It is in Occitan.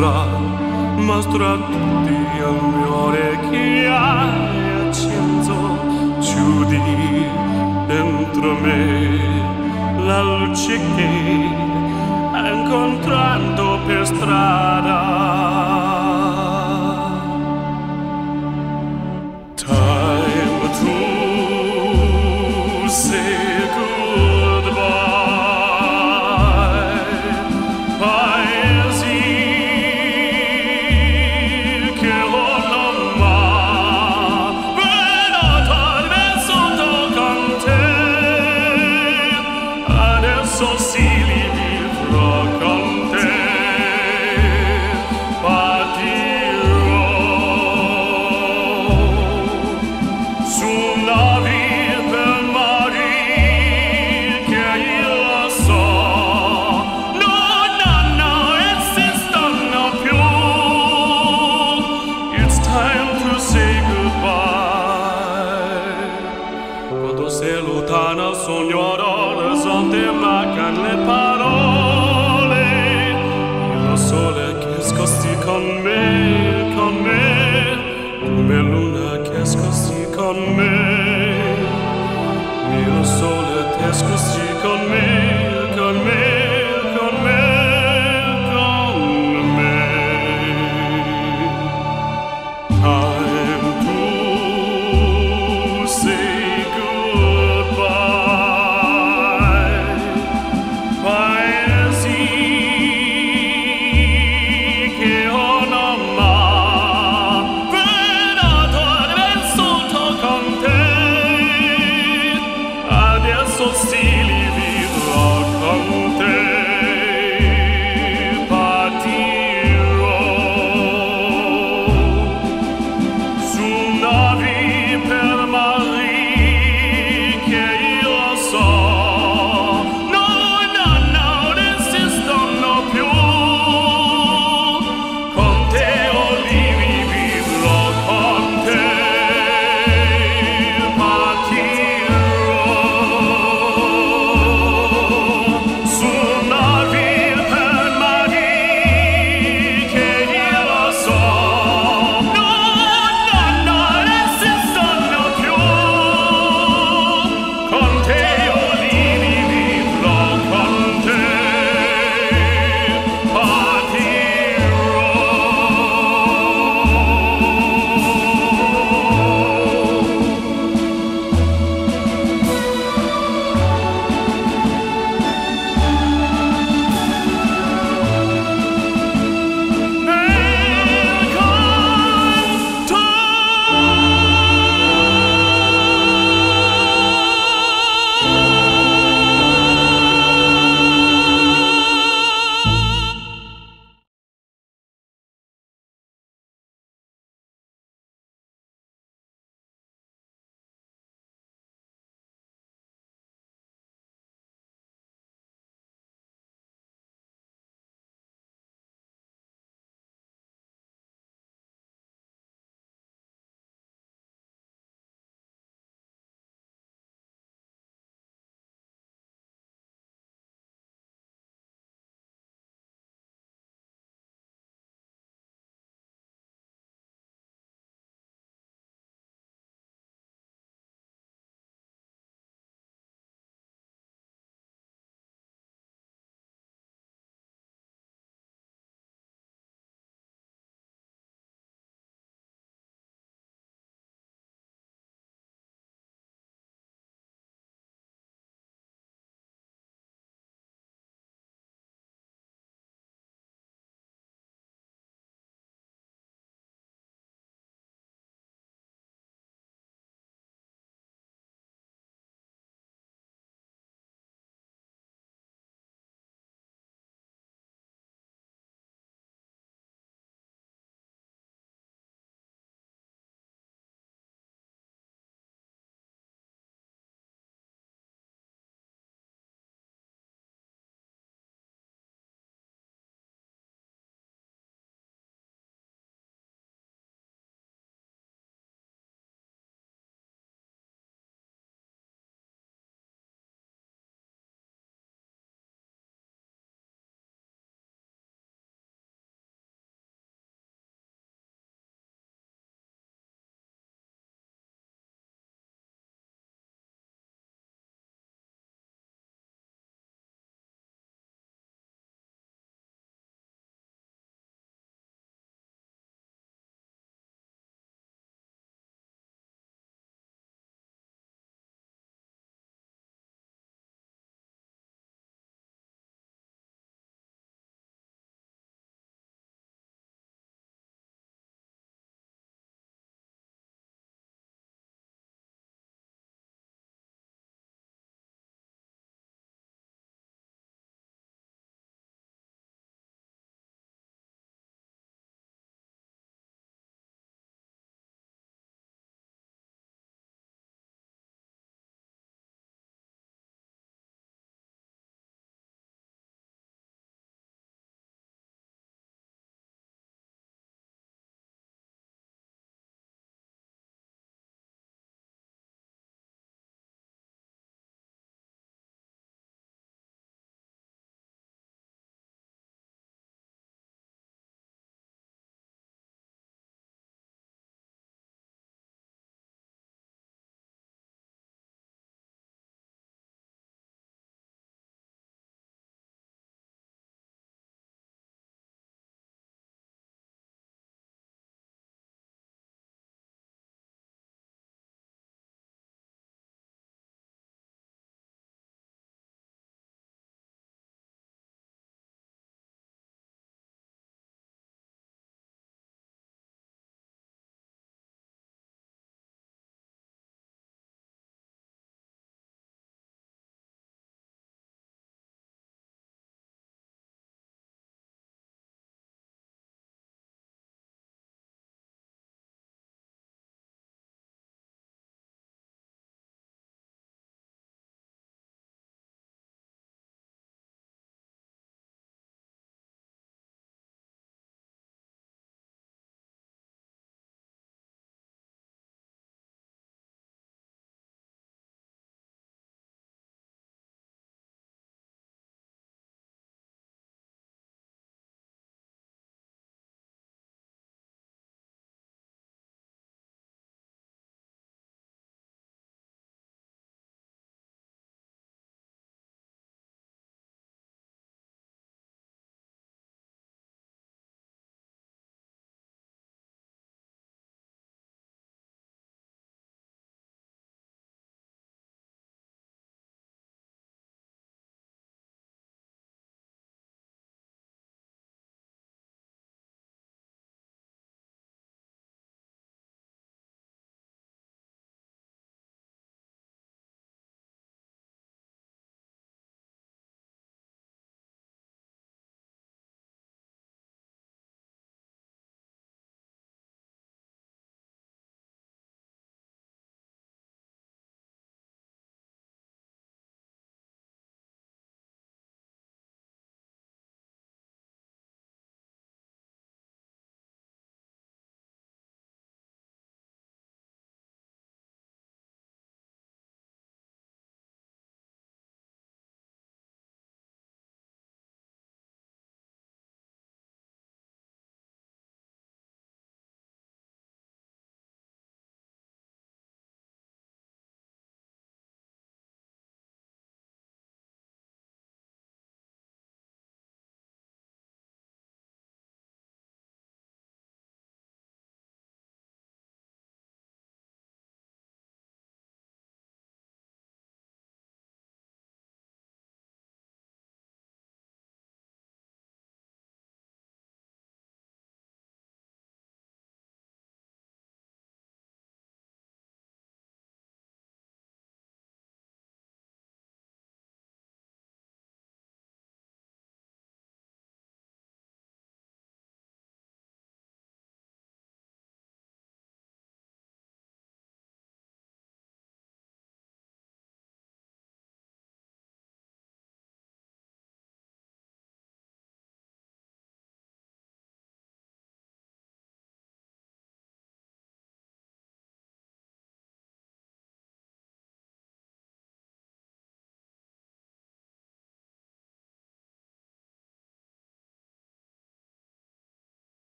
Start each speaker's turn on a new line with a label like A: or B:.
A: Mastrut di miorechia cien ciudi dentro me l'alcichei aconnto pe strada. con me, con me, come luna che scorsi con me, miro sole te scorsi con me.